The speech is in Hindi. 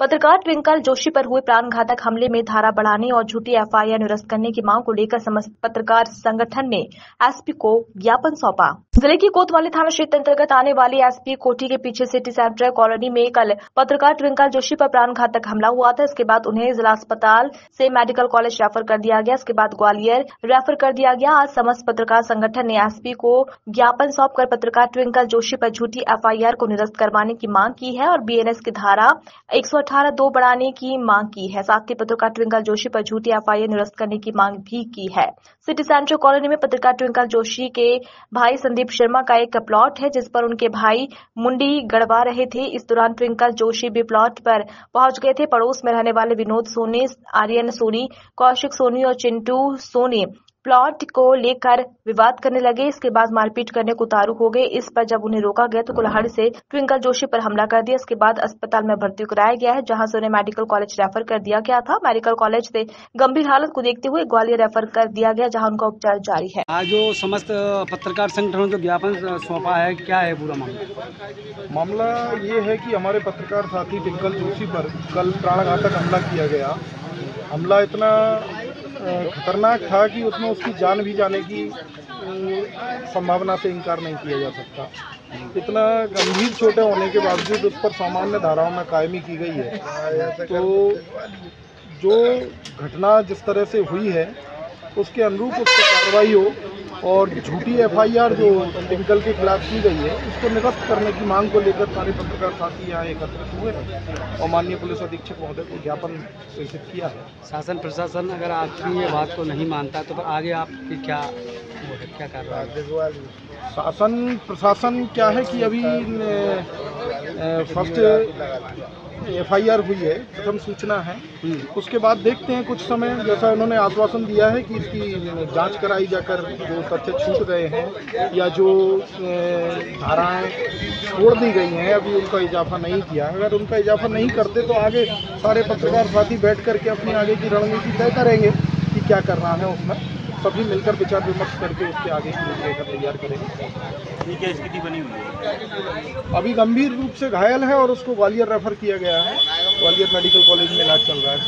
पत्रकार ट्विंकल जोशी पर हुए प्राणघातक हमले में धारा बढ़ाने और झूठी एफआईआर निरस्त करने की मांग को लेकर समस्त पत्रकार संगठन ने एसपी को ज्ञापन सौंपा। ज़िले की कोतवाली थाना क्षेत्र अंतर्गत आने वाली एसपी कोठी के पीछे सिटी सेंटर कॉलोनी में कल पत्रकार ट्विंकल जोशी पर प्राणघातक हमला हुआ था। इसके बाद उन्हें जिला अस्पताल से मेडिकल कॉलेज रेफर कर दिया गया। इसके बाद ग्वालियर रेफर कर दिया गया। आज समस्त पत्रकार संगठन ने एसपी को ज्ञापन सौंपकर पत्रकार ट्विंकल जोशी पर झूठी एफआईआर को निरस्त करवाने की मांग की है और बीएनएस की धारा एक अठारह दो बढ़ाने की मांग की है। साथ ही पत्रकार ट्विंकल जोशी पर झूठी एफआईआर निरस्त करने की मांग भी की है। सिटी सेंट्रल कॉलोनी में पत्रकार ट्विंकल जोशी के भाई संदीप शर्मा का एक प्लॉट है, जिस पर उनके भाई मुंडी गड़वा रहे थे। इस दौरान ट्विंकल जोशी भी प्लॉट पर पहुँच गए थे। पड़ोस में रहने वाले विनोद सोनी, आर्यन सोनी, कौशिक सोनी और चिंटू सोनी प्लॉट को लेकर विवाद करने लगे। इसके बाद मारपीट करने को उतारू हो गए। इस पर जब उन्हें रोका गया तो कुल्हाड़ी से ट्विंकल जोशी पर हमला कर दिया। इसके बाद अस्पताल में भर्ती कराया गया है जहाँ से उन्हें मेडिकल कॉलेज रेफर कर दिया गया था। मेडिकल कॉलेज से गंभीर हालत को देखते हुए ग्वालियर रेफर कर दिया गया जहाँ उनका उपचार जारी है। आज जो समस्त पत्रकार संगठनों जो ज्ञापन सौंपा है। क्या है पूरा मामला? मामला ये है की हमारे पत्रकार साथी टिंकल जोशी पर कल प्राणघातक हमला किया गया। हमला इतना खतरनाक था कि उसमें उसकी जान भी जाने की संभावना से इनकार नहीं किया जा सकता। इतना गंभीर छोटे होने के बावजूद उस पर सामान्य धाराओं में कायमी की गई है। तो जो घटना जिस तरह से हुई है, उसके अनुरूप उस पर कार्रवाई हो और झूठी एफआईआर जो टिंकल के खिलाफ की गई है उसको निरस्त करने की मांग को लेकर सारे पत्रकार साथी यहाँ एकत्रित हुए हैं और माननीय पुलिस अधीक्षक महोदय को ज्ञापन प्रेषित किया है। शासन प्रशासन अगर आपकी ये बात को नहीं मानता तो आगे आपकी क्या क्या कर रहा है? शासन प्रशासन क्या है कि अभी फ़र्स्ट एफआईआर हुई है, प्रथम सूचना है। उसके बाद देखते हैं कुछ समय, जैसा उन्होंने आश्वासन दिया है कि इसकी जाँच कराई जाकर जो तथ्य छूट गए हैं या जो धाराएँ छोड़ दी गई हैं, अभी उनका इजाफा नहीं किया। अगर उनका इजाफा नहीं करते तो आगे सारे पत्रकार साथी बैठ करके अपनी आगे की रणनीति तय करेंगे कि क्या करना है उसमें। सभी मिलकर विचार विमर्श करके उसके आगे की रूपरेखा तैयार करेंगे। क्या स्थिति बनी हुई है। अभी गंभीर रूप से घायल है और उसको ग्वालियर रेफर किया गया है। ग्वालियर मेडिकल कॉलेज में इलाज चल रहा है।